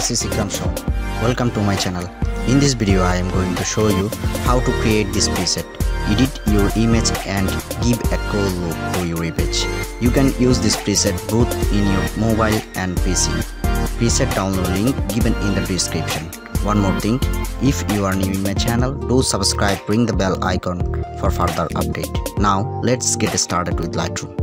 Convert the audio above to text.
this is Ikram Shaw welcome to my channel. In this video I am going to show you how to create this preset. Edit your image and give a cool look for your image. You can use this preset both in your mobile and PC preset download link given in the description. One more thing if you are new in my channel do subscribe ring the bell icon for further update. Now let's get started with lightroom.